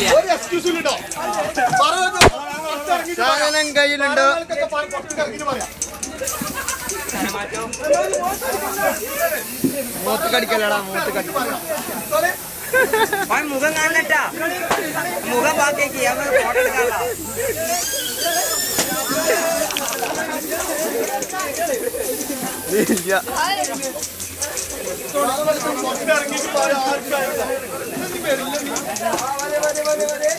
ഒരു എക്സ്ക്യൂസ് പറയാം. സാധനം കയ്യിലുണ്ട്. മൂത്ത് കടിക്കലടാ മൂത്ത് കടി. മുഖം കാണട്ടാ മുഖം ബാക്കിയാക്കി. അവൻ ഫോട്ടോ എടുക്കാനുള്ള ഇല്ല.